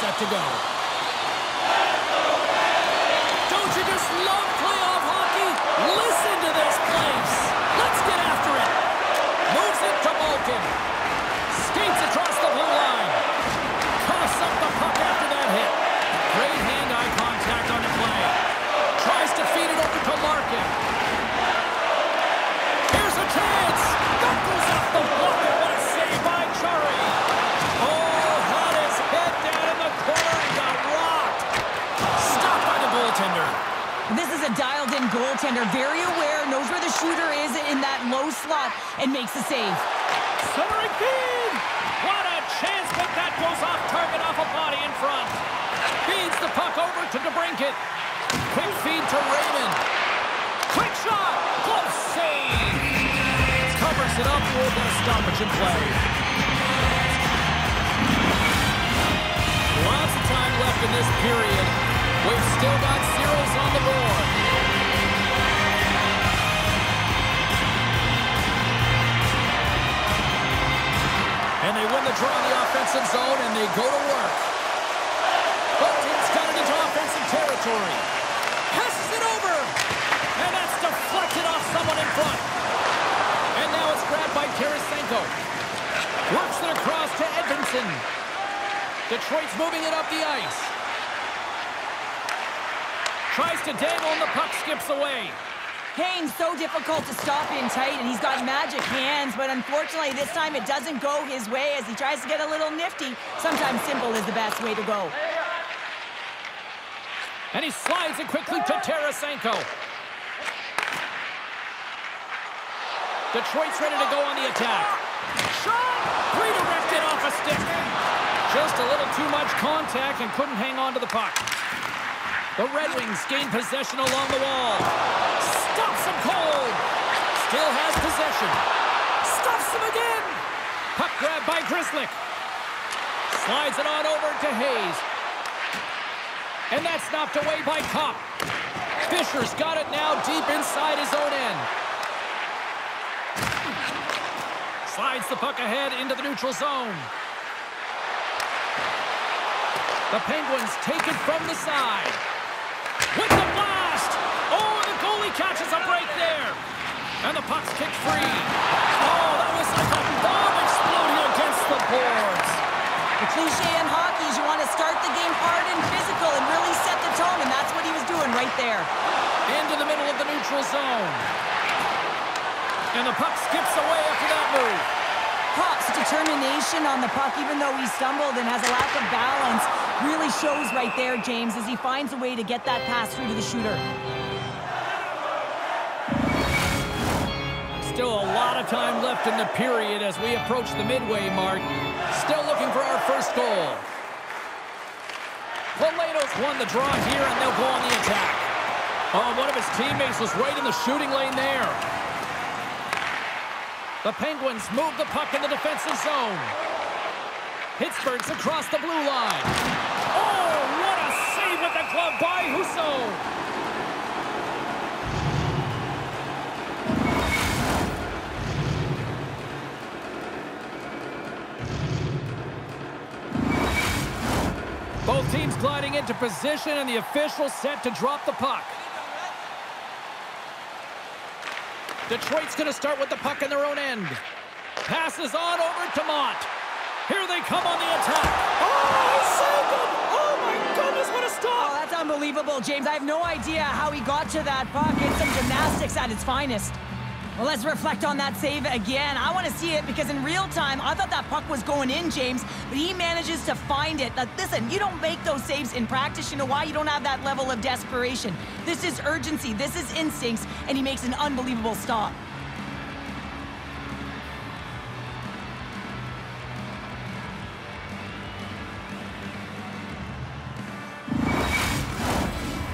set to go. Don't you just love playoff hockey? Listen to this place. Let's get after it. Moves it to Malkin. Skates across the blue line. Coughs up the puck after that hit. Great hand-eye contact on the play. Tries to feed it over to Larkin. Here's a chance. That goes off the blocker. What a save by Jarry. Oh, had his head down in the corner and got rocked. Stopped by the goaltender. This is a dialed-in goaltender, very aware, knows where the shooter is in that low slot, and makes the save. Centering feed! What a chance, but that goes off target off a body in front. Feeds the puck over to DeBrincat. Quick feed to Raymond. Quick shot! Close save! Covers it up. We'll get a stoppage in play. Lots of time left in this period. We've still got zeros on the board. They win the draw in the offensive zone, and they go to work. Both teams got into offensive territory. Passes it over. And that's deflected off someone in front. And now it's grabbed by Tarasenko. Works it across to Edvinsson. Detroit's moving it up the ice. Tries to dangle, and the puck skips away. So difficult to stop in tight, and he's got magic hands, but unfortunately this time it doesn't go his way as he tries to get a little nifty. Sometimes simple is the best way to go. And he slides it quickly to Tarasenko. Detroit's ready to go on the attack. Shot! Redirected off a stick. Just a little too much contact and couldn't hang on to the puck. The Red Wings gain possession along the wall. Stops him cold. Still has possession. Stops him again. Puck grab by Grzelcyk. Slides it on over to Hayes. And that's knocked away by Copp. Fischer's got it now deep inside his own end. Slides the puck ahead into the neutral zone. The Penguins take it from the side. With the goalie catches a break there. And the puck's kicked free. Oh, that was like a bomb exploding against the boards. The cliche in hockey is you want to start the game hard and physical and really set the tone, and that's what he was doing right there. Into the middle of the neutral zone. And the puck skips away after that move. Pop's determination on the puck, even though he stumbled and has a lack of balance, really shows right there, James, as he finds a way to get that pass through to the shooter. Still a lot of time left in the period as we approach the midway mark. Still looking for our first goal. Veleno's won the draw here, and they'll go on the attack. Oh, one of his teammates was right in the shooting lane there. The Penguins move the puck in the defensive zone. Pittsburgh's across the blue line. Oh, what a save with the glove by Husso. Both teams gliding into position, and the official set to drop the puck. Detroit's going to start with the puck in their own end. Passes on over to Mont. Here they come on the attack. Oh, he saved it! Oh, my goodness, what a Oh, stop! that's unbelievable, James. I have no idea how he got to that puck. It's some gymnastics at its finest. Well, let's reflect on that save again. I want to see it because in real time, I thought that puck was going in, James, but he manages to find it. Now, listen, you don't make those saves in practice. You know why? You don't have that level of desperation. This is urgency. This is instincts, and he makes an unbelievable stop.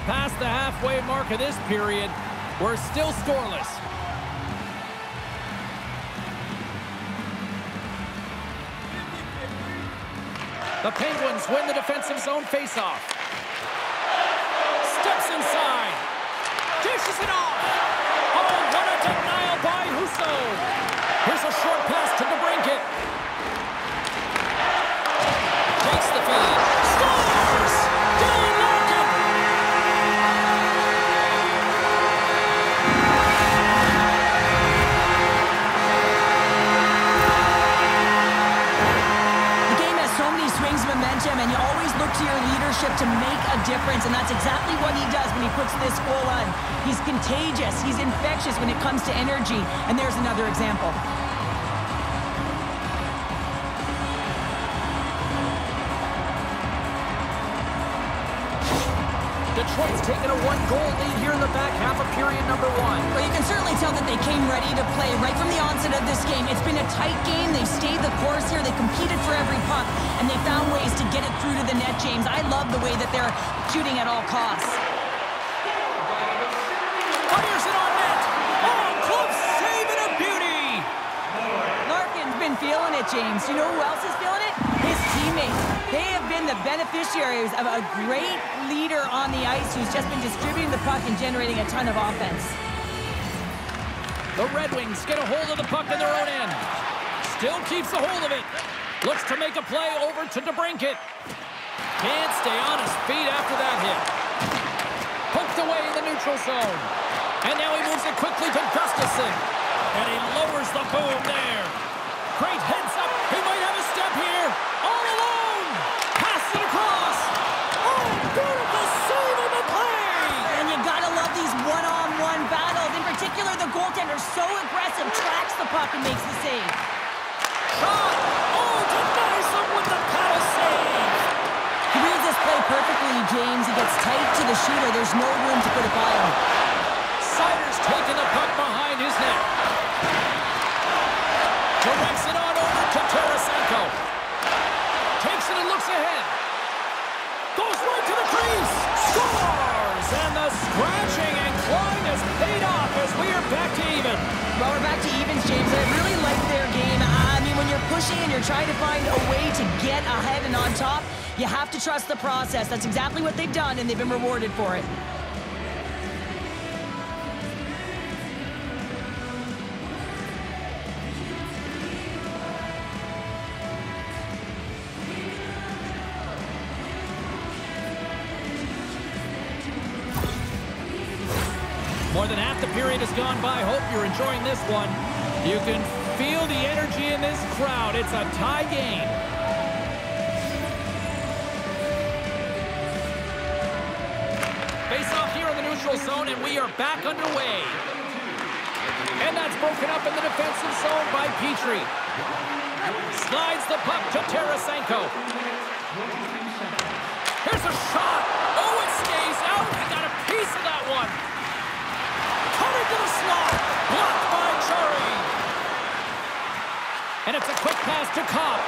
Past the halfway mark of this period, we're still scoreless. The Penguins win the defensive zone faceoff. Steps inside. Dishes it off. Your leadership to make a difference, and that's exactly what he does when he puts this goal on. He's contagious, he's infectious when it comes to energy, and there's another example. Detroit's taken a one-goal lead here in the back half of period number one. Well, you can certainly tell that they came ready to play right from the onset of this game. It's been a tight game. They've stayed the course here. They competed for every puck, and they found ways to get it through to the net, James. I love the way that they're shooting at all costs. Fires it on net. Oh, close save and a beauty. Larkin's been feeling it, James. You know who else is feeling it? His teammates. They have been the beneficiaries of a great leader on the ice who's just been distributing the puck and generating a ton of offense. The Red Wings get a hold of the puck in their own end. Still keeps a hold of it. Looks to make a play over to DeBrincat. Can't stay on his feet after that hit. Poked away in the neutral zone. And now he moves it quickly to Gustafsson. And he lowers the boom there. Great heads up. He might have a step here. All alone. Pass it across. Oh, beautiful save on the play. And you gotta love these one-on-one battles. In particular, the goaltender so aggressive, tracks the puck and makes the save. Shot. Oh, denies him with the paddle save. He reads this play perfectly, James. He gets tight to the shooter. There's no room to put it by him. Seider's taking the puck behind his net. Directs it on over to Tarasenko. Takes it and looks ahead. Goes right to the crease. Scores! And the scratching and clawing has paid off as we are back to. Well, we're back to evens, James. I really like their game. I mean, when you're pushing and you're trying to find a way to get ahead and on top, you have to trust the process. That's exactly what they've done, and they've been rewarded for it. You're enjoying this one. You can feel the energy in this crowd. It's a tie game. Face off here in the neutral zone, and we are back underway. And that's broken up in the defensive zone by Petry. Slides the puck to Tarasenko. Here's a shot. Oh, it stays out. He got a piece of that one. Coming to the slot. Blocked by Chari. And it's a quick pass to Copp.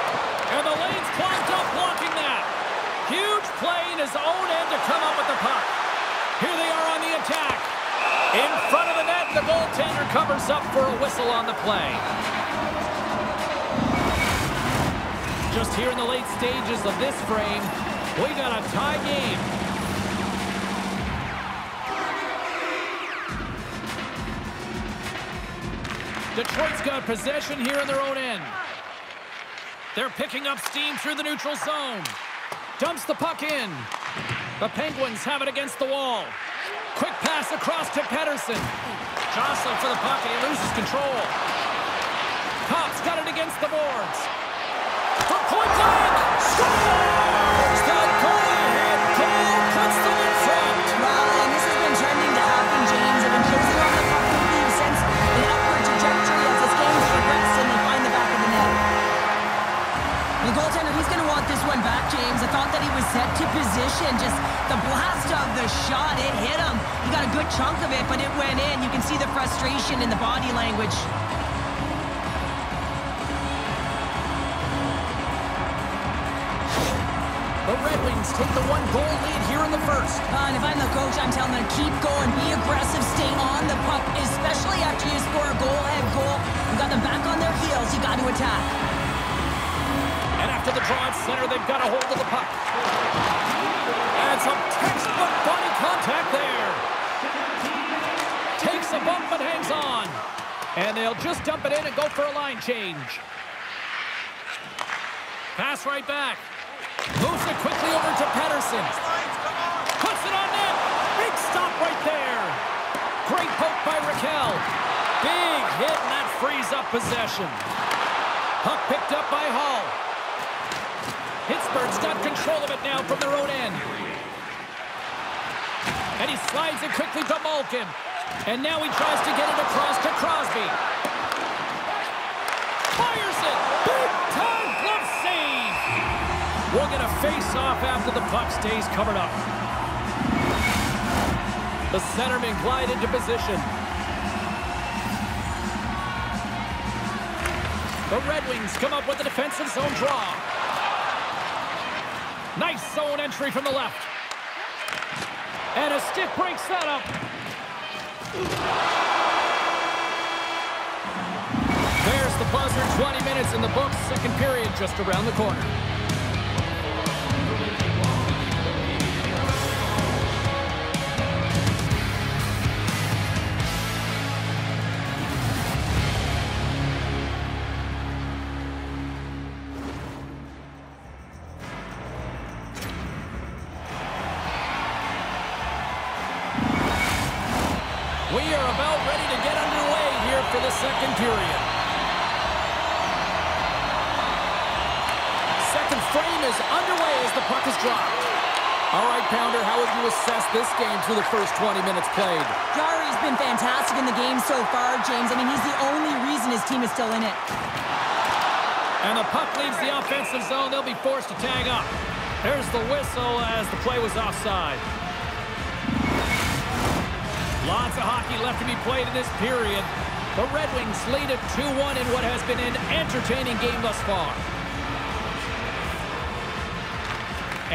And the lane's clogged up blocking that. Huge play in his own end to come up with the puck. Here they are on the attack. In front of the net, the goaltender covers up for a whistle on the play. Just here in the late stages of this frame, we got a tie game. Detroit's got possession here in their own end. They're picking up steam through the neutral zone. Dumps the puck in. The Penguins have it against the wall. Quick pass across to Pettersson. Jostling for the puck and he loses control. Copp's got it against the boards. For point blank! Scores! The go-ahead goal puts. One back, James. I thought that he was set to position. Just the blast of the shot, it hit him. He got a good chunk of it, but it went in. You can see the frustration in the body language. The Red Wings take the one-goal lead here in the first. Uh, and if I'm the coach, I'm telling them keep going, be aggressive, stay on the puck, especially after you score a goal ahead goal. You got them back on their heels. You got to attack. And after the draw at center, they've got a hold of the puck. And some textbook body contact there. Takes a bump but hangs on. And they'll just dump it in and go for a line change. Pass right back. Moves it quickly over to Pettersson. Puts it on net. Big stop right there. Great poke by Rakell. Big hit, and that frees up possession. Puck picked up by Hall. Pittsburgh's got control of it now from their own end. And he slides it quickly to Malkin. And now he tries to get it across to Crosby. Fires it! Big time glove save! We'll get a face-off after the puck stays covered up. The centerman glide into position. The Red Wings come up with a defensive zone draw. Nice zone entry from the left. And a stick breaks that up. There's the buzzer. 20 minutes in the books. Second period just around the corner. For the second period. Second frame is underway as the puck is dropped. All right, Pounder, how would you assess this game through the first 20 minutes played? Jarry's been fantastic in the game so far, James. I mean, he's the only reason his team is still in it. And the puck leaves the offensive zone. They'll be forced to tag up. There's the whistle as the play was offside. Lots of hockey left to be played in this period. The Red Wings lead at 2-1 in what has been an entertaining game thus far.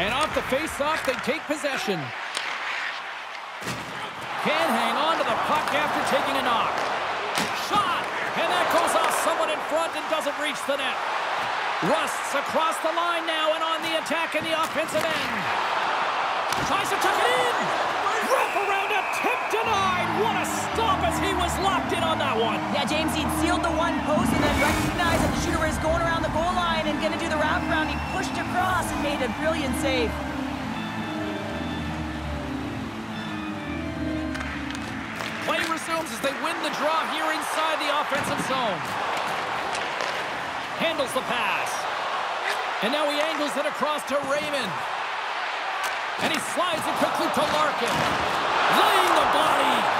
And off the face-off, they take possession. Can't hang on to the puck after taking a knock. Shot! And that goes off someone in front and doesn't reach the net. Rust's across the line now and on the attack in the offensive end. Tries to tuck it in. Wrap around attempt denied. What a stop was locked in on that one. Yeah, James, he'd sealed the one post and then recognized that the shooter was going around the goal line and going to do the wraparound. He pushed across and made a brilliant save. Play resumes as they win the draw here inside the offensive zone. Handles the pass. And now he angles it across to Raymond. And he slides it quickly to Larkin. Laying the body.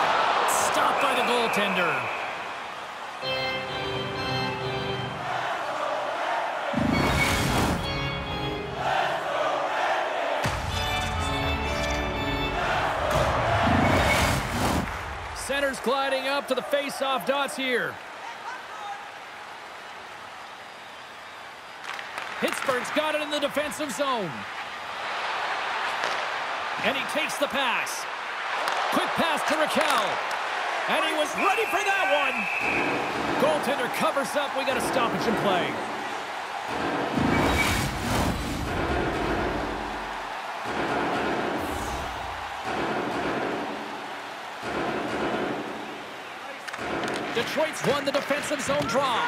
Goaltender. Center's gliding up to the face-off dots here. Pittsburgh's got it in the defensive zone. And he takes the pass. Quick pass to Rakell. And he was ready for that one. Goaltender covers up. We got a stoppage in play. Detroit's won the defensive zone draw.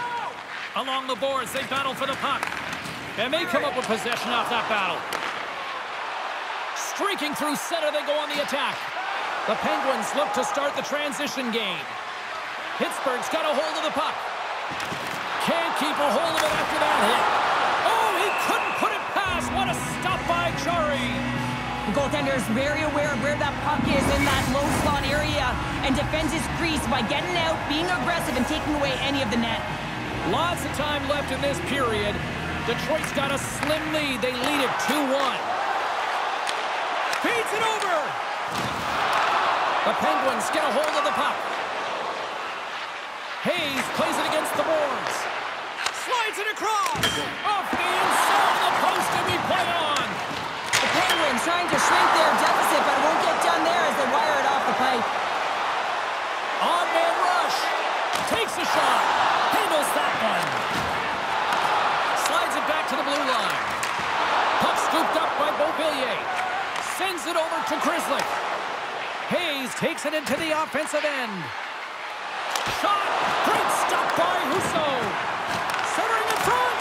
Along the boards, they battle for the puck. And they come up with possession off that battle. Streaking through center, they go on the attack. The Penguins look to start the transition game. Pittsburgh's got a hold of the puck. Can't keep a hold of it after that hit. Oh, he couldn't put it past. What a stop by Jarry. The goaltender is very aware of where that puck is in that low slot area and defends his crease by getting out, being aggressive, and taking away any of the net. Lots of time left in this period. Detroit's got a slim lead. They lead it 2-1. Feeds it over. The Penguins get a hold of the puck. Hayes plays it against the boards. Slides it across. Off the inside of the post and we play on. The Penguins trying to shrink their deficit, but won't get done there as they wire it off the pipe. On man rush. Takes a shot. Handles that one. Slides it back to the blue line. Puck scooped up by Beauvillier. Sends it over to Grzelcyk. Hayes takes it into the offensive end. Shot. Great stop by Husso. Centering in front.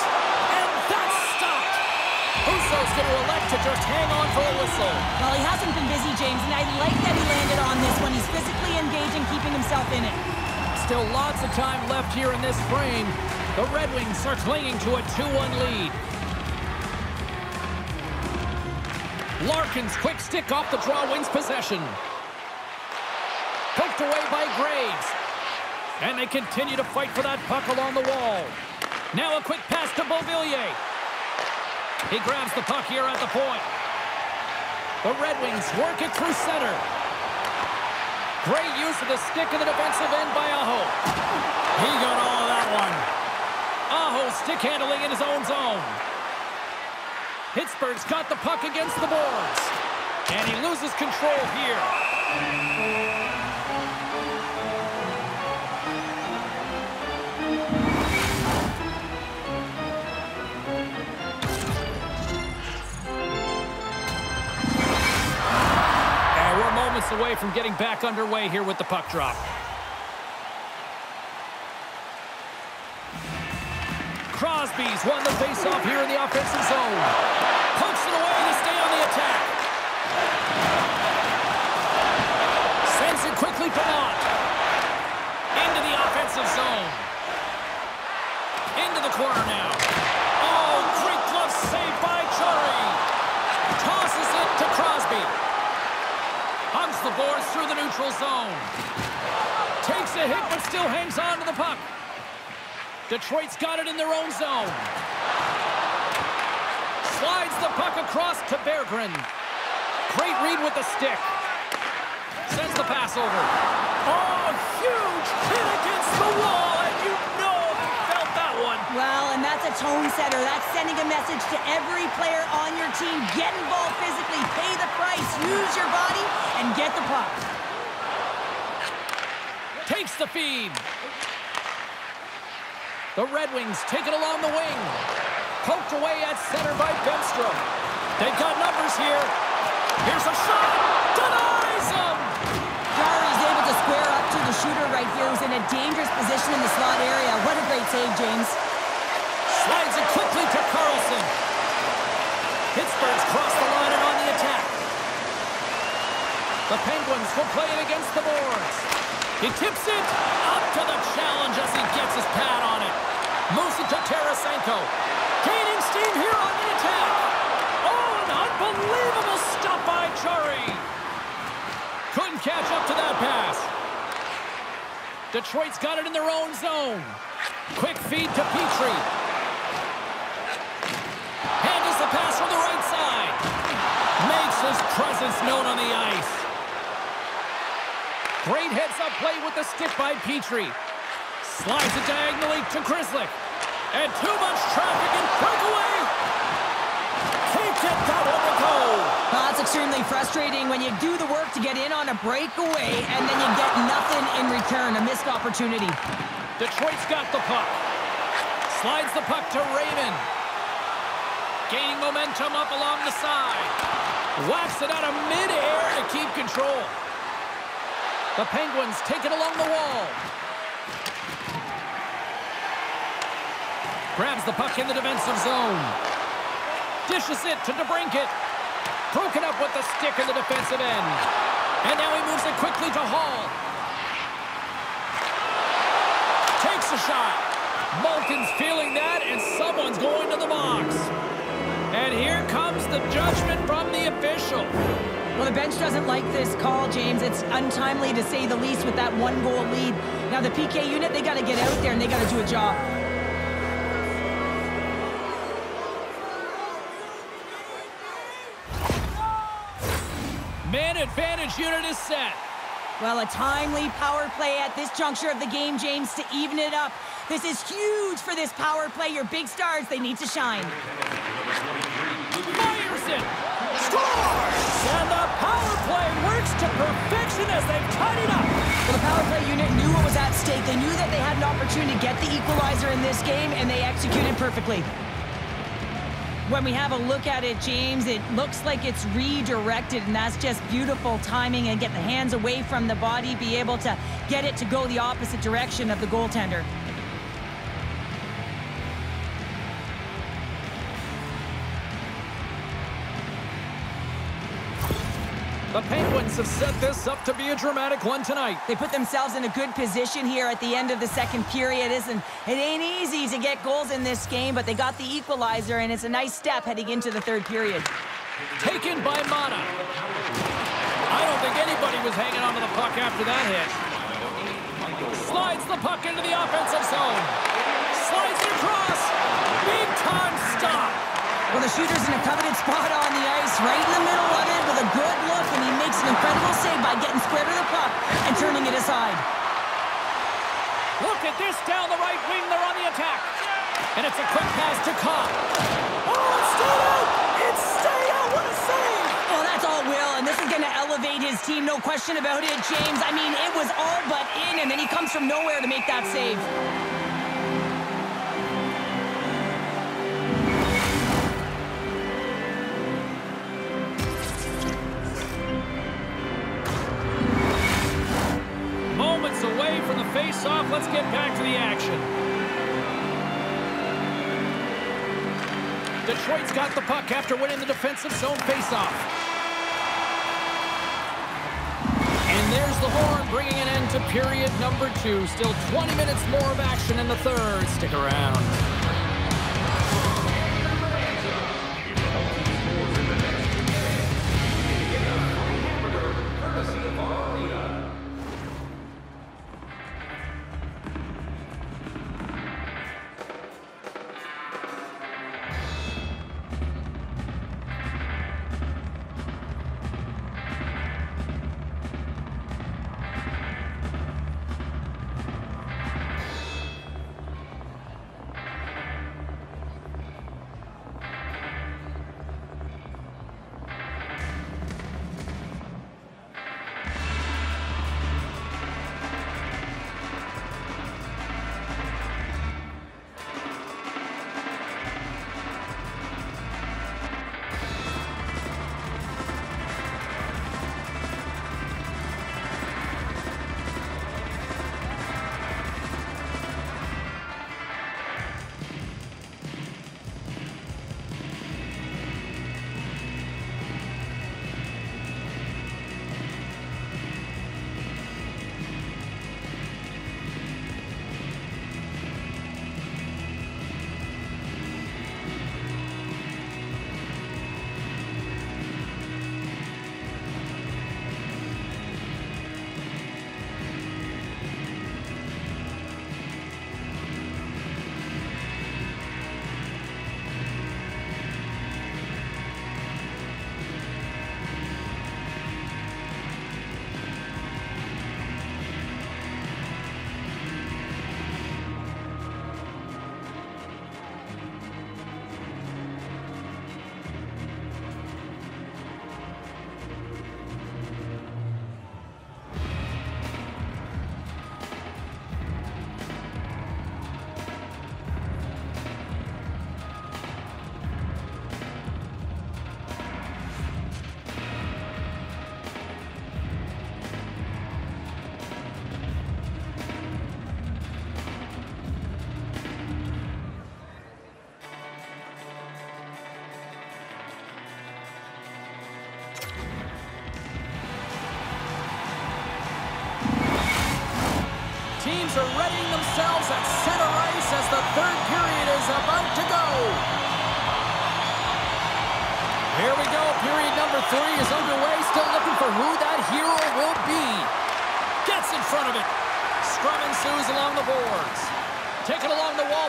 And that's stopped. Husso's going to elect to just hang on for a whistle. Well, he hasn't been busy, James, and I like that he landed on this one. He's physically engaging, keeping himself in it. Still lots of time left here in this frame. The Red Wings are clinging to a 2-1 lead. Larkin's quick stick off the draw wins possession. Away by Graves. And they continue to fight for that puck along the wall. Now a quick pass to Beauvillier. He grabs the puck here at the point. The Red Wings work it through center. Great use of the stick in the defensive end by Aho. He got all of that one. Aho stick handling in his own zone. Pittsburgh's got the puck against the boards. And he loses control here. Away from getting back underway here with the puck drop. Crosby's won the faceoff here in the offensive zone. Pokes it away to stay on the attack. Sends it quickly to Mott. Into the offensive zone. Into the corner now. Oh, great glove save by Jarry. Tosses it to Crosby. Hugs the boards through the neutral zone. Takes a hit, but still hangs on to the puck. Detroit's got it in their own zone. Slides the puck across to Berggren. Great read with the stick. Sends the pass over. Oh, huge hit against the wall, and you know he felt that one. Well, and that's a tone setter. That's sending a message to every player on your team. Get involved physically, pay the price, use your body, and get the puck. Takes the feed. The Red Wings take it along the wing. Poked away at center by Bemstrom. They've got numbers here. Here's a shot. Denies him. Jarry's able to square up to the shooter right here who's in a dangerous position in the slot area. What a great save, James. Slides it quickly to Karlsson. Pittsburgh's crossed the line and on the attack. The Penguins will play it against the boards. He tips it to the challenge as he gets his pad on it. Moves it to Tarasenko. Gaining steam here on the attack. Oh, an unbelievable stop by Jarry. Couldn't catch up to that pass. Detroit's got it in their own zone. Quick feed to Petry. Handles the pass from the right side. Makes his presence known on the ice. Great heads-up play with the stick by Petry. Slides it diagonally to Grzelcyk. And too much traffic and breakaway. Can't get that one to go. Well, that's extremely frustrating when you do the work to get in on a breakaway and then you get nothing in return, a missed opportunity. Detroit's got the puck. Slides the puck to Raymond. Gaining momentum up along the side. Whacks it out of midair to keep control. The Penguins take it along the wall. Grabs the puck in the defensive zone. Dishes it to DeBrincat. Broken up with the stick in the defensive end. And now he moves it quickly to Hall. Takes a shot. Malkin's feeling that, and someone's going to the box. And here comes the judgment from the official. Well, the bench doesn't like this call, James. It's untimely to say the least with that one-goal lead. Now, the PK unit, they got to get out there and they got to do a job. Man advantage unit is set. Well, a timely power play at this juncture of the game, James, to even it up. This is huge for this power play. Your big stars, they need to shine. As they've tied it up. Well, the power play unit knew what was at stake. They knew that they had an opportunity to get the equalizer in this game, and they executed perfectly. When we have a look at it, James, it looks like it's redirected, and that's just beautiful timing and get the hands away from the body, be able to get it to go the opposite direction of the goaltender. Penguins have set this up to be a dramatic one tonight. They put themselves in a good position here at the end of the second period. Isn't it ain't easy to get goals in this game, but they got the equalizer, and it's a nice step heading into the third period. Taken by Mana. I don't think anybody was hanging onto the puck after that hit. Slides the puck into the offensive zone. Slides it across. Big time stop. Well, the shooter's in a coveted spot on the ice, right in the middle of it with a good look, an incredible save by getting square to the puck and turning it aside. Look at this down the right wing. They're on the attack. And it's a quick pass to Cobb. Oh, it's out! It's out! What a save! Well, that's all Will, and this is going to elevate his team, no question about it, James. I mean, it was all but in, and then he comes from nowhere to make that save. Away from the face-off. Let's get back to the action. Detroit's got the puck after winning the defensive zone face-off. And there's the horn, bringing an end to period number two. Still 20 minutes more of action in the third. Stick around.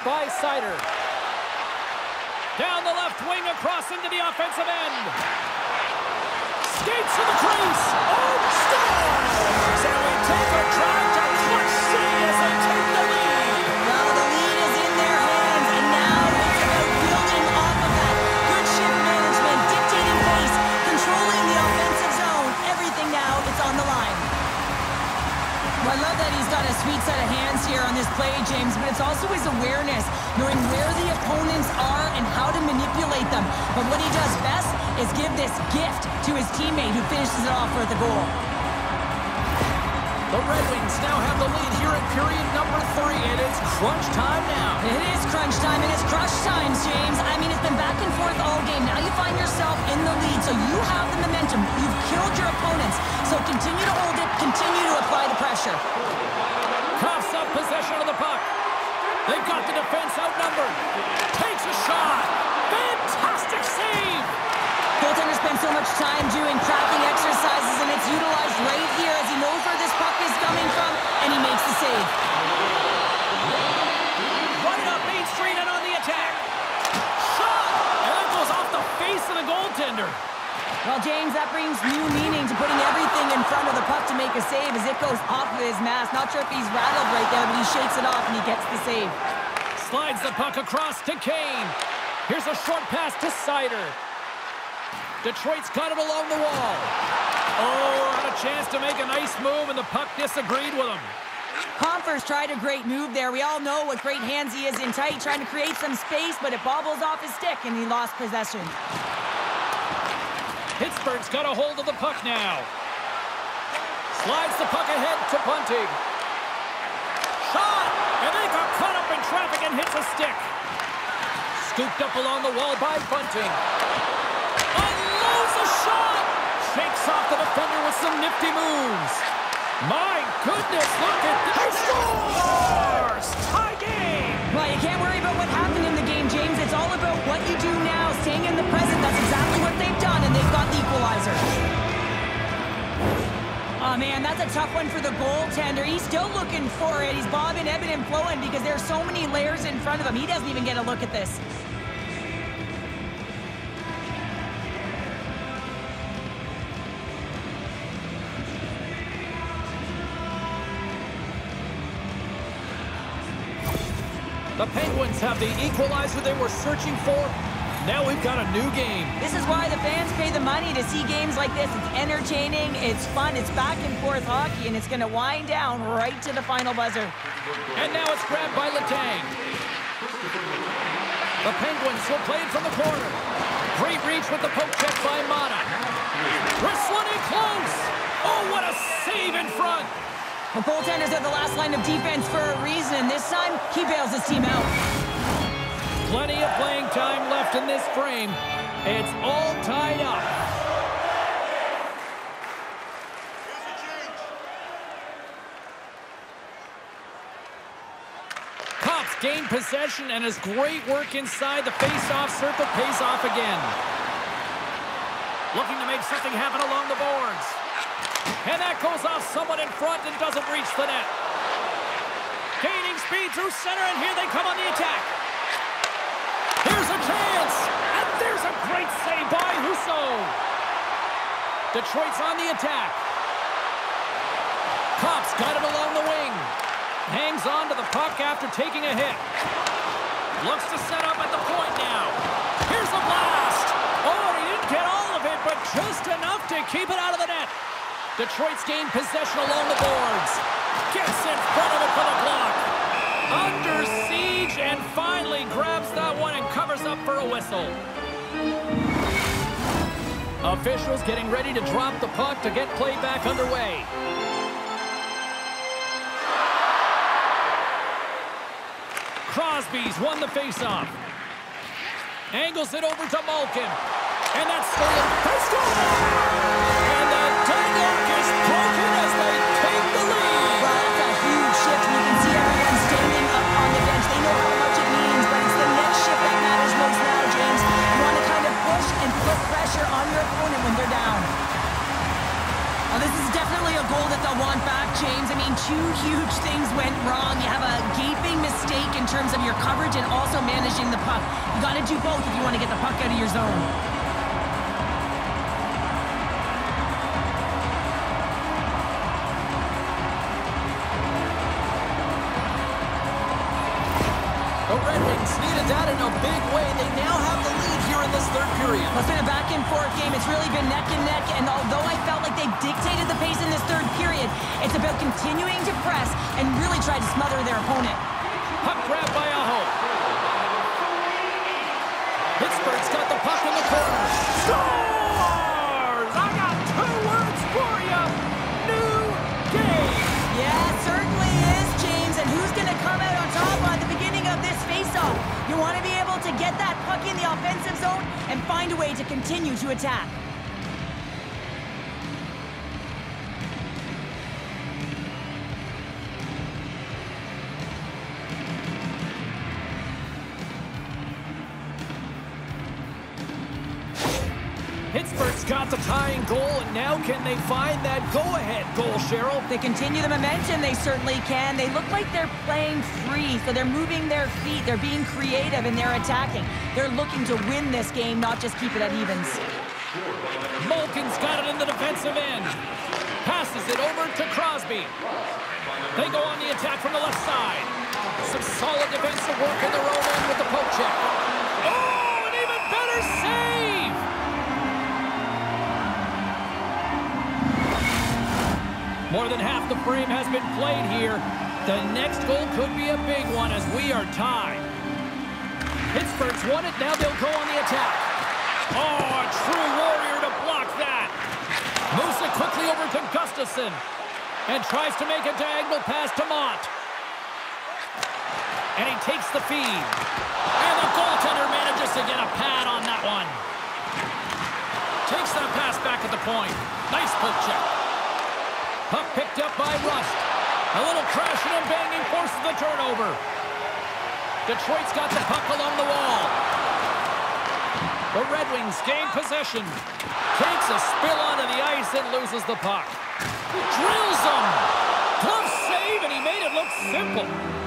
By Seider. Down the left wing across into the offensive end. Skates to the crease. Oh, love that he's got a sweet set of hands here on this play, James, but it's also his awareness, knowing where the opponents are and how to manipulate them. But what he does best is give this gift to his teammate who finishes it off with a goal. The Red Wings now have the lead here at period number three, and it's crunch time now. It is crunch time, and it's crunch time, James. I mean, it's been back and forth all game. Now you find yourself in the lead, so you have the momentum. You've killed your opponents, so continue to hold it, continue to apply the pressure. Coughs up possession of the puck. They've got the defense outnumbered. Takes a shot. Fantastic save. Goaltender spends so much time doing tracking exercises, and it's utilized right here as he knows where this puck is coming from, and he makes the save. Right up Main Street and on the attack. Shot! And that goes off the face of the goaltender. Well, James, that brings new meaning to putting everything in front of the puck to make a save as it goes off of his mask. Not sure if he's rattled right there, but he shakes it off and he gets the save. Slides the puck across to Kane. Here's a short pass to Seider. Detroit's got it along the wall. Oh, had a chance to make a nice move, and the puck disagreed with him. Compher's tried a great move there. We all know what great hands he is in tight, trying to create some space, but it bobbles off his stick, and he lost possession. Pittsburgh's got a hold of the puck now. Slides the puck ahead to Bunting. Shot! And they got caught up in traffic and hits a stick. Scooped up along the wall by Bunting. Defender with some nifty moves. My goodness, look at this. Scores! Tie game! Well, you can't worry about what happened in the game, James. It's all about what you do now, staying in the present. That's exactly what they've done, and they've got the equalizer. Oh, man, that's a tough one for the goaltender. He's still looking for it. He's bobbing, ebbing, and flowing because there are so many layers in front of him. He doesn't even get a look at this. Penguins have the equalizer they were searching for. Now we've got a new game. This is why the fans pay the money to see games like this. It's entertaining, it's fun, it's back and forth hockey, and it's going to wind down right to the final buzzer. And now it's grabbed by Letang. The Penguins will play it from the corner. Great reach with the poke check by Mata. Wrestling in close. Oh, what a save in front. The goaltenders are the last line of defense for a reason. This time, he bails his team out. Plenty of playing time left in this frame. It's all tied up. Cops gain possession and his great work inside the face-off circle pays off again. Looking to make something happen along the boards. And that goes off someone in front and doesn't reach the net. Gaining speed through center, and here they come on the attack. Here's a chance, and there's a great save by Husso. Detroit's on the attack. Copp's got it along the wing. Hangs on to the puck after taking a hit. Looks to set up at the point now. Here's a blast. Oh, he didn't get all of it, but just enough to keep it out of the net. Detroit's gained possession along the boards. Gets in front of it for the block. Under siege and finally grabs that one and covers up for a whistle. Officials getting ready to drop the puck to get play back underway. Crosby's won the faceoff. Angles it over to Malkin. And that's stolen. They score! Opponent when they're down. Now, this is definitely a goal that they'll want back, James. I mean, two huge things went wrong. You have a gaping mistake in terms of your coverage and also managing the puck. You got to do both if you want to get the puck out of your zone. Period. It's been a back and forth game. It's really been neck and neck. And although I felt like they dictated the pace in this third period, it's about continuing to press and really try to smother their opponent. Puck grab by Aho. Pittsburgh's got the puck in the corner. Scores! I got two words for you. New game. Yeah, certainly is, James. And who's going to come out on top on the beginning of this faceoff? You want to be able to get that puck in the offensive zone and find a way to continue to attack. Tying goal, and now can they find that go-ahead goal, Cheryl? They continue the momentum, they certainly can. They look like they're playing free, so they're moving their feet, they're being creative, and they're attacking. They're looking to win this game, not just keep it at evens. Malkin's got it in the defensive end. Passes it over to Crosby. They go on the attack from the left side. Some solid defensive work in their own end with the poke check. Oh, More than half the frame has been played here. The next goal could be a big one as we are tied. Pittsburgh's won it. Now they'll go on the attack. Oh, a true warrior to block that. Moves it quickly over to Gustafsson. And tries to make a diagonal pass to Mott. And he takes the feed. And the goaltender manages to get a pad on that one. Takes that pass back at the point. Nice poke check. Puck picked up by Rust. A little crashing and banging forces the turnover. Detroit's got the puck along the wall. The Red Wings gain possession. Takes a spill onto the ice and loses the puck. Drills him. Glove save, and he made it look simple.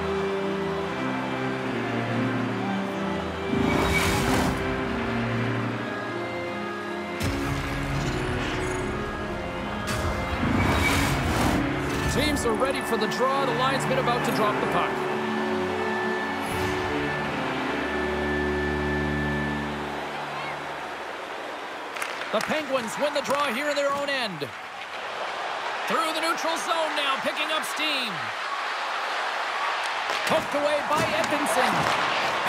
Are ready for the draw. The linesman about to drop the puck. The Penguins win the draw here in their own end. Through the neutral zone now, picking up steam. Poked away by Edvinsson.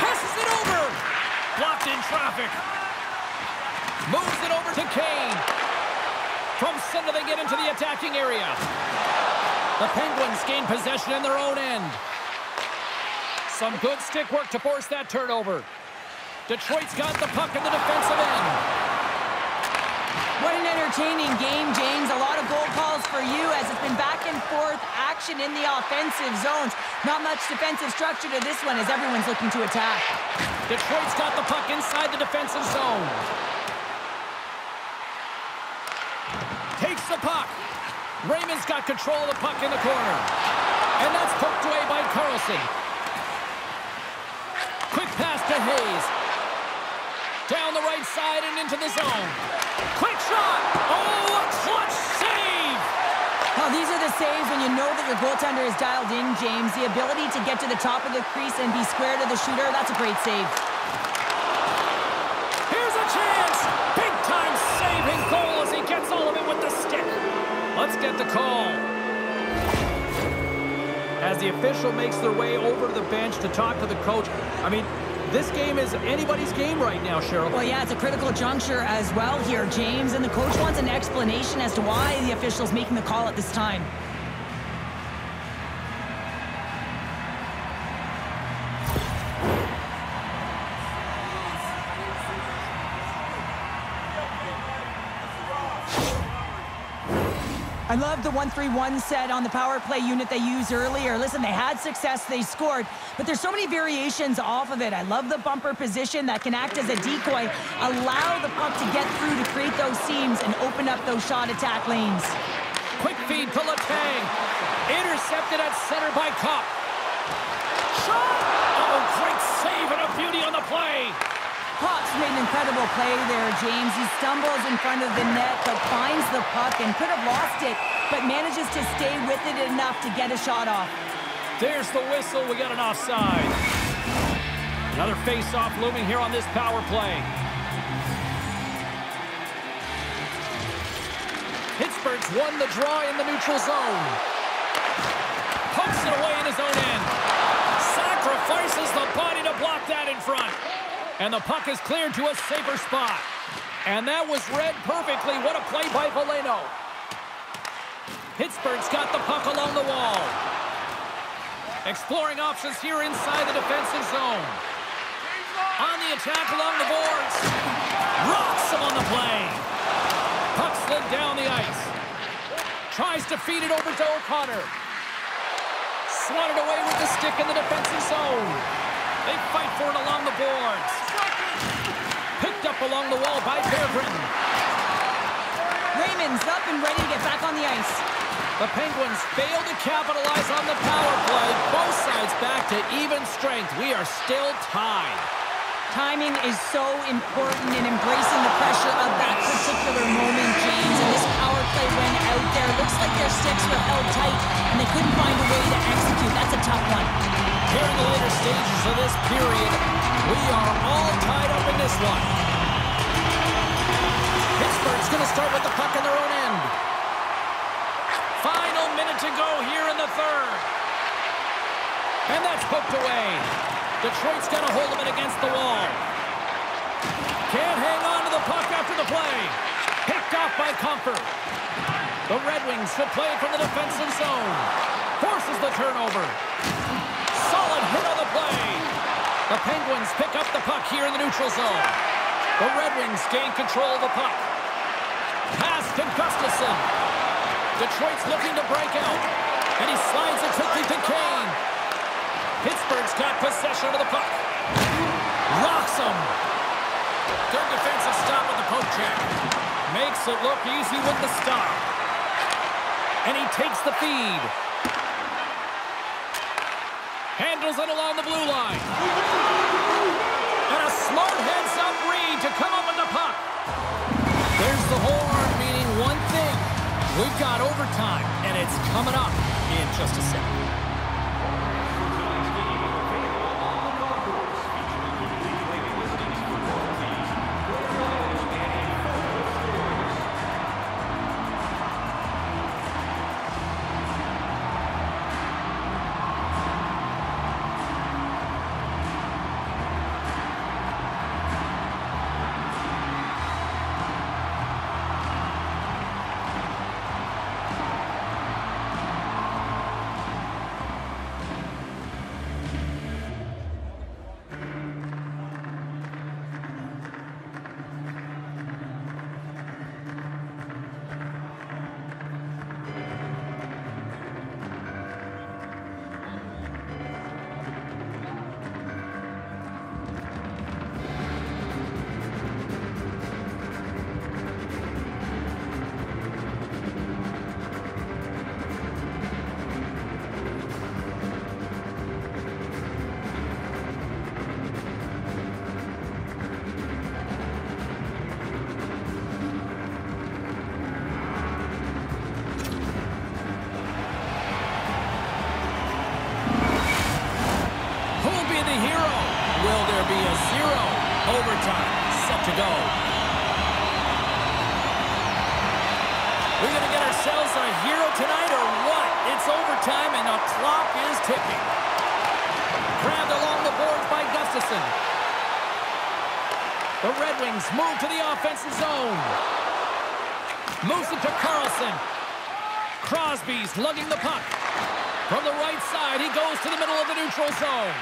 Passes it over. Blocked in traffic. Moves it over to Kane. From center, they get into the attacking area. The Penguins gain possession in their own end. Some good stick work to force that turnover. Detroit's got the puck in the defensive end. What an entertaining game, James. A lot of goal calls for you as it's been back and forth action in the offensive zones. Not much defensive structure to this one as everyone's looking to attack. Detroit's got the puck inside the defensive zone. Takes the puck. Raymond's got control of the puck in the corner. And that's poked away by Karlsson. Quick pass to Hayes. Down the right side and into the zone. Quick shot! Oh, a clutch save! Oh, these are the saves when you know that your goaltender is dialed in, James. The ability to get to the top of the crease and be square to the shooter, that's a great save. Let's get the call. As the official makes their way over to the bench to talk to the coach, I mean, this game is anybody's game right now, Cheryl. Well, yeah, it's a critical juncture as well here, James, and the coach wants an explanation as to why the official's making the call at this time. The 1-3-1 set on the power play unit they used earlier. Listen, they had success, they scored, but there's so many variations off of it. I love the bumper position that can act as a decoy, allow the puck to get through to create those seams and open up those shot attack lanes. Quick feed to Letang. Intercepted at center by Copp. Shot! Oh, great save and a beauty on the play. Copp's made an incredible play there, James. He stumbles in front of the net, but finds the puck and could have lost it, but manages to stay with it enough to get a shot off. There's the whistle. We got an offside. Another face-off looming here on this power play. Pittsburgh's won the draw in the neutral zone. Pokes it away in his own end. Sacrifices the body to block that in front. And the puck is cleared to a safer spot. And that was read perfectly. What a play by Veleno. Pittsburgh's got the puck along the wall. Exploring options here inside the defensive zone. On the attack along the boards. Rocks him on the play. Puck slid down the ice. Tries to feed it over to O'Connor. Swatted away with the stick in the defensive zone. They fight for it along the boards. Picked up along the wall by Berggren. Raymond's up and ready to get back on the ice. The Penguins fail to capitalize on the power play. Both sides back to even strength. We are still tied. Timing is so important in embracing the pressure of that particular moment, James. And this power play went out there. Looks like their sticks were held tight, and they couldn't find a way to execute. That's a tough one. Here in the later stages of this period, we are all tied up in this one. Pittsburgh's going to start with the puck in their own end. Final minute to go here in the third. And that's poked away. Detroit's got a hold of it against the wall. Can't hang on to the puck after the play. Picked off by Compher. The Red Wings will play from the defensive zone. Forces the turnover. Solid hit on the play. The Penguins pick up the puck here in the neutral zone. The Red Wings gain control of the puck. Pass to Gustafsson. Detroit's looking to break out. And he slides it quickly to Kane. Pittsburgh's got possession of the puck. Rocks him. Good defensive stop with the poke check. Makes it look easy with the stop. And he takes the feed. Handles it along the blue line. And a smart heads-up read to We've got overtime, and it's coming up in just a second. Lugging the puck. From the right side, he goes to the middle of the neutral zone.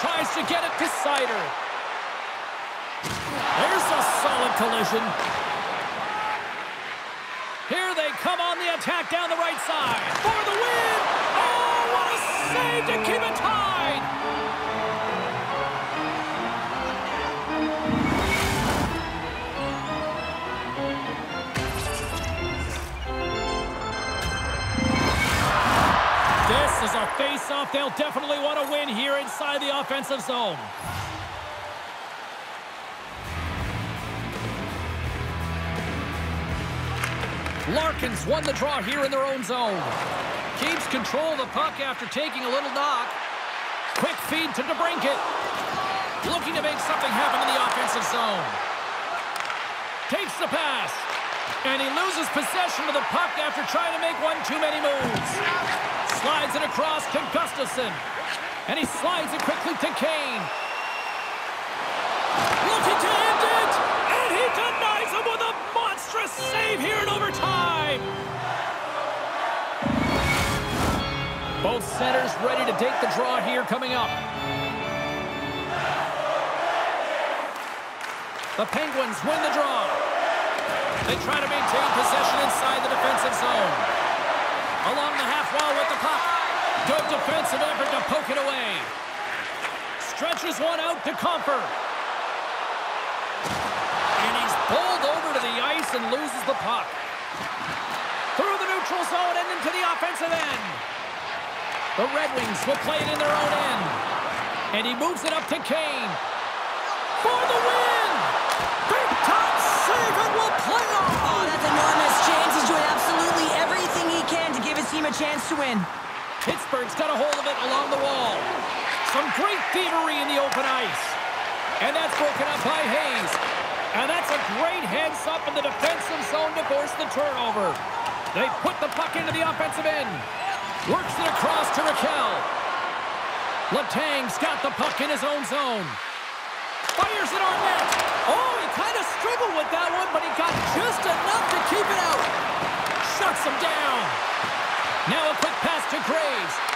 Tries to get it to Seider. There's a solid collision. Here they come on the attack down the right side. For the win! Oh, what a save to keep it tied! Face-off they'll definitely want to win here inside the offensive zone. Larkins won the draw here in their own zone. Keeps control of the puck after taking a little knock. Quick feed to DeBrincat. Looking to make something happen in the offensive zone. Takes the pass. And he loses possession of the puck after trying to make one too many moves. Slides it across to Gustafsson. And he slides it quickly to Kane. Looking to end it! And he denies him with a monstrous save here in overtime! Both centers ready to take the draw here coming up. The Penguins win the draw. They try to maintain possession inside the defensive zone. Along the half with the puck. Good defensive effort to poke it away. Stretches one out to Compher. And he's bowled over to the ice and loses the puck. Through the neutral zone and into the offensive end. The Red Wings will play it in their own end. And he moves it up to Kane. For the win! Team a chance to win. Pittsburgh's got a hold of it along the wall. Some great thievery in the open ice. And that's broken up by Hayes. And that's a great heads up in the defensive zone to force the turnover. They put the puck into the offensive end. Works it across to Rakell. Letang's got the puck in his own zone. Fires it on net. Oh, he kind of struggled with that one, but he got just enough to keep it out. Shuts him down. Now a quick pass to Graves.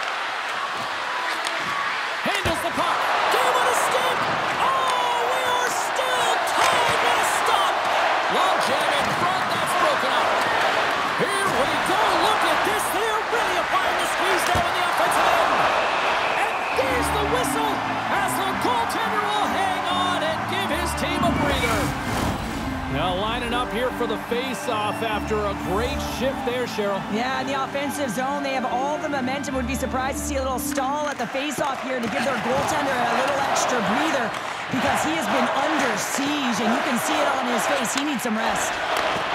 For the face-off after a great shift there, Cheryl. Yeah, in the offensive zone, they have all the momentum. Would be surprised to see a little stall at the face-off here to give their goaltender a little extra breather because he has been under siege, and you can see it on his face. He needs some rest.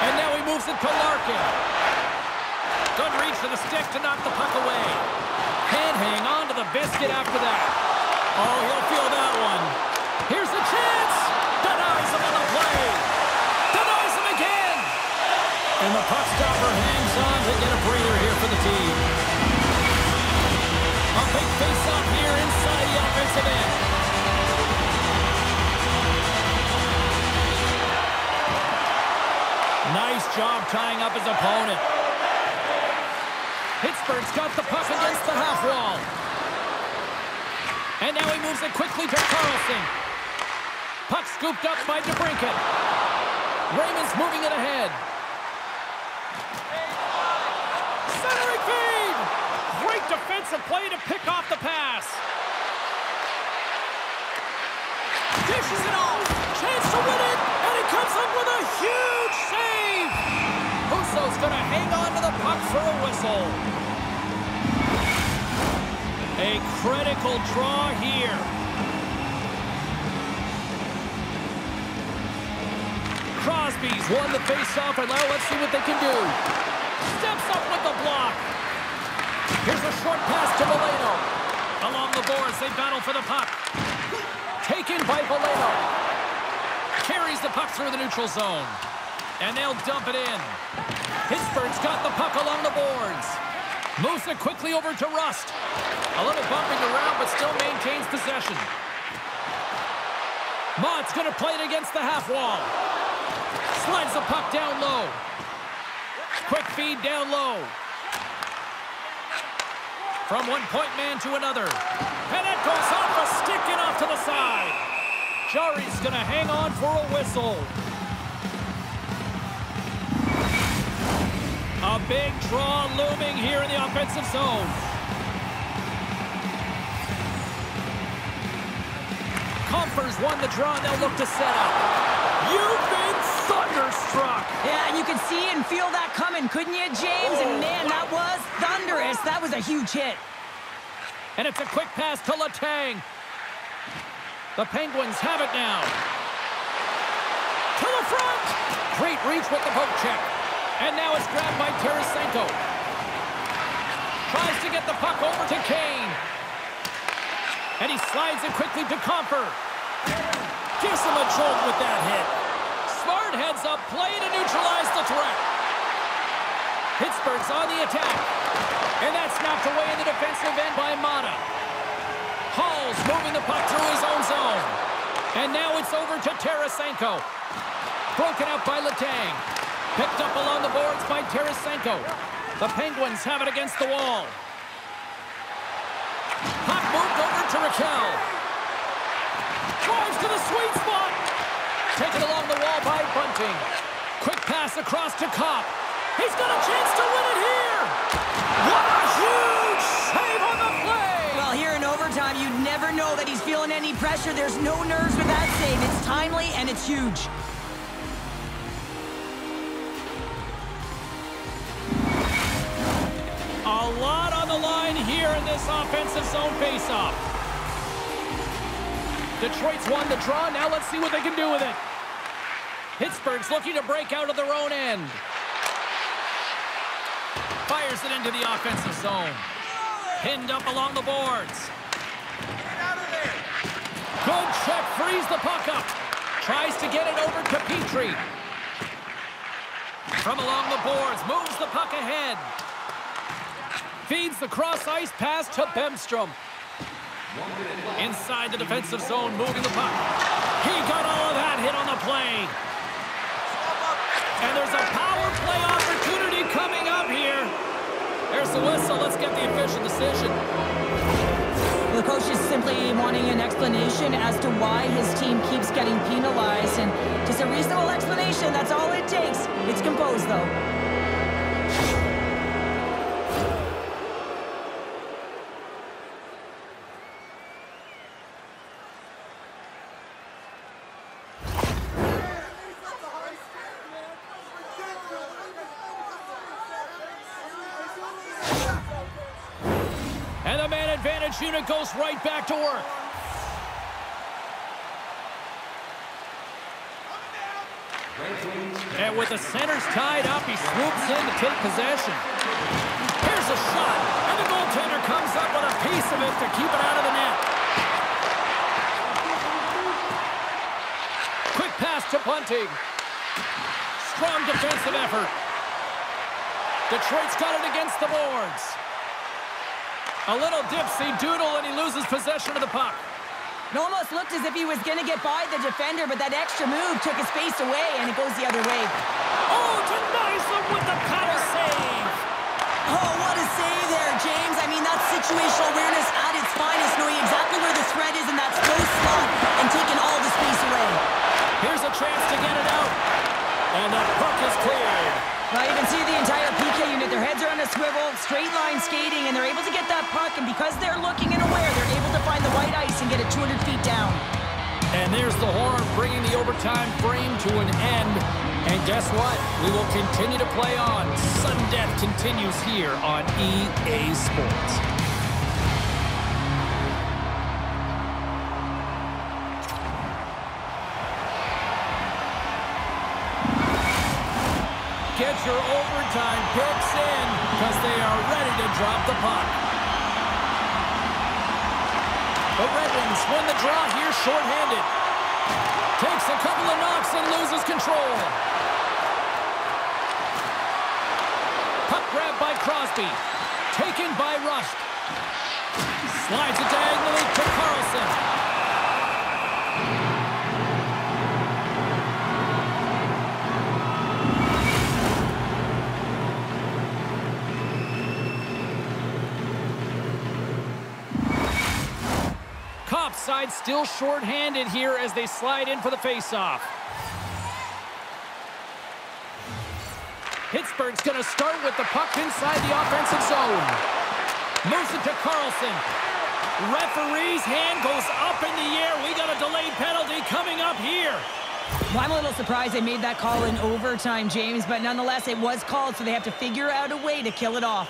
And now he moves it to Larkin. Good reach to the stick to knock the puck away. Can't hang on to the biscuit after that. Oh, he'll feel that one. Here's the chance. Denies him on the play. Denies him again. And the puck stopper hangs on to get a breather here for the team. A big face-off here inside the offensive end. Nice job tying up his opponent. Pittsburgh's got the puck against the half wall. And now he moves it quickly to Karlsson. Puck scooped up by DeBrincat. Raymond's moving it ahead. Centering feed! Great defensive play to pick off the pass. Dishes it off. Chance to win it. And he comes up with a huge save. Husso's going to hang on to the puck for a whistle. A critical draw here. Crosby's won the faceoff, and now let's see what they can do. Steps up with the block. Here's a short pass to Veleno. Along the boards, they battle for the puck. Taken by Veleno. Carries the puck through the neutral zone. And they'll dump it in. Pittsburgh's got the puck along the boards. Moves it quickly over to Rust. A little bumping around, but still maintains possession. Mott's going to play it against the half wall. Slides the puck down low. Quick feed down low. From one point man to another. And it goes off a stick and off to the side. Jarry's going to hang on for a whistle. A big draw looming here in the offensive zone. Compher's won the draw, they'll look to set up. You've been thunderstruck. Yeah, and you could see and feel that coming, couldn't you, James? And oh, man, that was thunderous. That was a huge hit. And it's a quick pass to Letang. The Penguins have it now. To the front. Great reach with the poke check. And now it's grabbed by Tarasenko. Tries to get the puck over to Kane. And he slides it quickly to Compher. Gives him a jolt with that hit. Heads up play to neutralize the threat. Pittsburgh's on the attack. And that's knocked away in the defensive end by Mata. Hall's moving the puck through his own zone. And now it's over to Tarasenko. Broken up by Letang. Picked up along the boards by Tarasenko. The Penguins have it against the wall. Puck moved over to Rakell. Drives to the sweet spot. Taken along by Bunting. Quick pass across to Copp. He's got a chance to win it here. What a huge save on the play. Well, here in overtime, you'd never know that he's feeling any pressure. There's no nerves with that save. It's timely and it's huge. A lot on the line here in this offensive zone faceoff. Detroit's won the draw. Now let's see what they can do with it. Pittsburgh's looking to break out of their own end. Fires it into the offensive zone. Pinned up along the boards. Good check, frees the puck up. Tries to get it over to Petry. From along the boards, moves the puck ahead. Feeds the cross-ice pass to Bemstrom. Inside the defensive zone, moving the puck. He got all of that hit on the play. And there's a power play opportunity coming up here. There's the whistle. Let's get the official decision. The coach is simply wanting an explanation as to why his team keeps getting penalized. And just a reasonable explanation, that's all it takes. It's composed, though. Goes right back to work. And with the centers tied up, he swoops in to take possession. Here's a shot, and the goaltender comes up with a piece of it to keep it out of the net. Quick pass to Bunting. Strong defensive effort. Detroit's got it against the boards. A little dipsy doodle, and he loses possession of the puck. It almost looked as if he was going to get by the defender, but that extra move took his face away, and it goes the other way. Oh, denies him with the power save. Oh, what a save there, James. I mean, that's situational awareness at its finest, knowing exactly where the threat is in that close slot and taking all the space away. Here's a chance to get it out. And the puck is cleared. Now you can see the entire PK unit. Their heads are on a swivel, straight line skating, and they're able to get that puck. And because they're looking and aware, they're able to find the white ice and get it 200 feet down. And there's the horn bringing the overtime frame to an end. And guess what? We will continue to play on. Sudden death continues here on EA Sports. Your overtime picks in because they are ready to drop the puck. The Red Wings win the draw here shorthanded. Takes a couple of knocks and loses control. Puck grab by Crosby. Taken by Rust. Slides it diagonally to Karlsson. Still short-handed here as they slide in for the faceoff. Pittsburgh's going to start with the puck inside the offensive zone. Moves it to Karlsson. Referee's hand goes up in the air. We got a delayed penalty coming up here. Well, I'm a little surprised they made that call in overtime, James, but nonetheless, it was called, so they have to figure out a way to kill it off.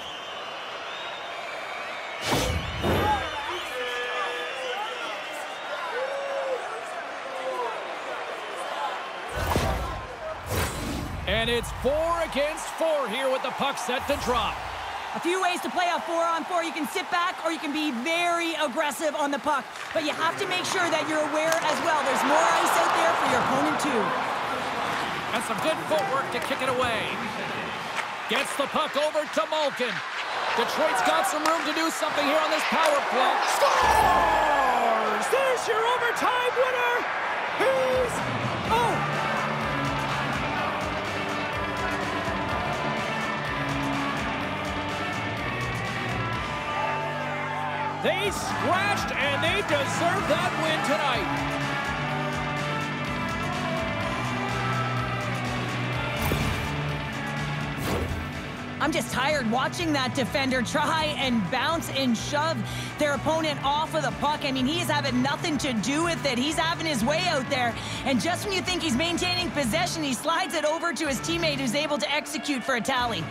And it's four against four here with the puck set to drop. A few ways to play a four-on-four. You can sit back or you can be very aggressive on the puck. But you have to make sure that you're aware as well. There's more ice out there for your opponent, too. And some good footwork to kick it away. Gets the puck over to Malkin. Detroit's got some room to do something here on this power play. Scores! There's your overtime winner! They scratched and they deserve that win tonight. I'm just tired watching that defender try and bounce and shove their opponent off of the puck. I mean, he is having nothing to do with it. He's having his way out there. And just when you think he's maintaining possession, he slides it over to his teammate who's able to execute for a tally.